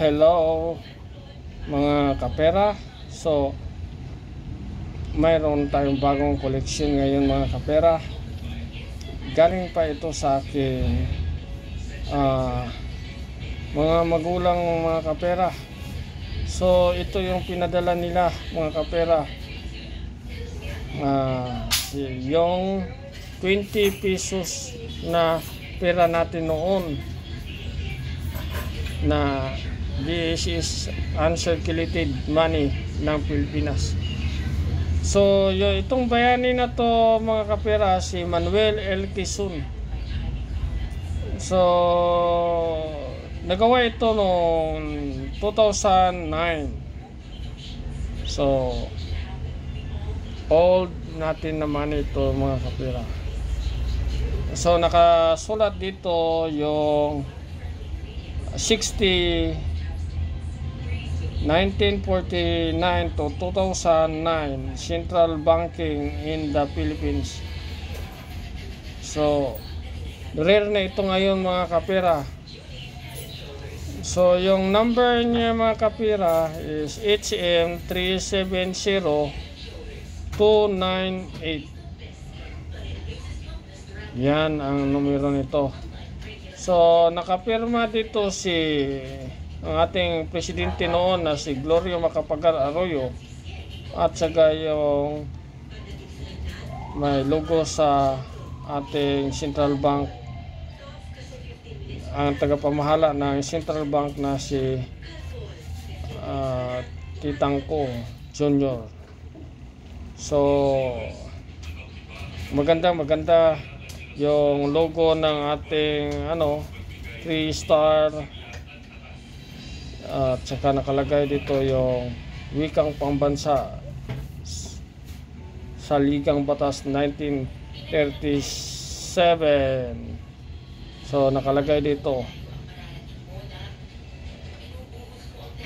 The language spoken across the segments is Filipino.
Hello mga kapera. So mayroon tayong bagong koleksyon ngayon mga kapera. Galing pa ito sa aking ah, mga magulang mga kapera. So ito yung pinadala nila mga kapera. Ah, yung 20 pesos na pera natin noon na this is uncirculated money ng Pilipinas. So, yung itong bayani na to mga kapera si Manuel L. Quezon. So, nagawa ito noong 2009. So, old natin naman ito mga kapera. So, nakasulat dito yung 60 1949 to 2009 Central Banking in the Philippines. So, rare na ito ngayon mga kapira. So, yung number niya mga kapira is HM 370298. Yan ang numero nito. So, nakapirma dito si ang ating presidente noon na si Glorio Macapagal Arroyo at saka yung may logo sa ating Central Bank. Ang tagapamahala ng Central Bank na si uh, Titangko Junior. So maganda maganda yung logo ng ating ano 3 star at saka nakalagay dito yung wikang pambansa sa Ligang Batas 1937 so nakalagay dito.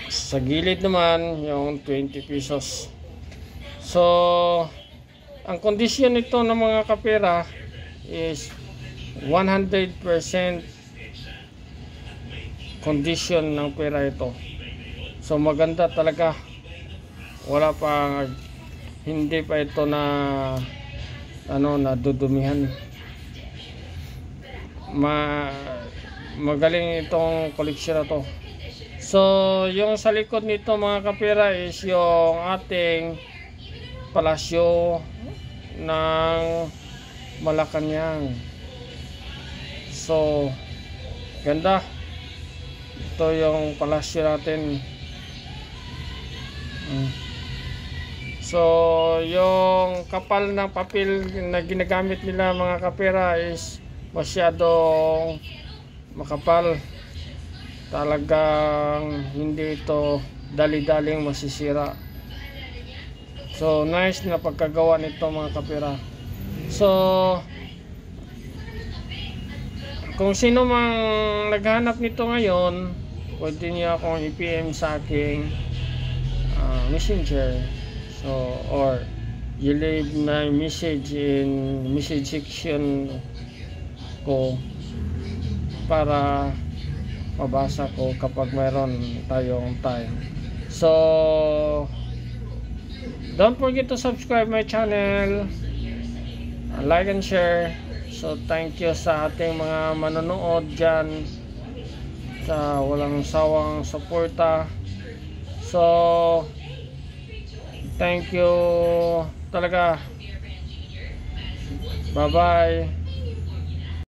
Sa gilid naman yung 20 pesos. So ang kondisyon nito ng mga kapera is 100% condition ng pera ito. So maganda talaga. Wala pa hindi pa ito na ano na dudumihan ma magaling itong koleksyon na to. So yung sa likod nito mga kapera is yung ating palasyo ng Malacanang. So ganda ito yung palasyo natin. Mm. so yung kapal ng papel na ginagamit nila mga kapera is masyadong makapal. Talagang hindi ito dali-daling masisira. So nice na pagkagawa nito mga kapera. So kung sino mang naghanap nito ngayon pwede niyo akong i-PM sa aking uh, messenger. So or you leave my message in message section ko para mabasa ko kapag mayroon tayong time. So don't forget to subscribe my channel. Like and share So thank you sa ating mga manonood dyan sa walang sawang suporta. So thank you talaga. Bye bye.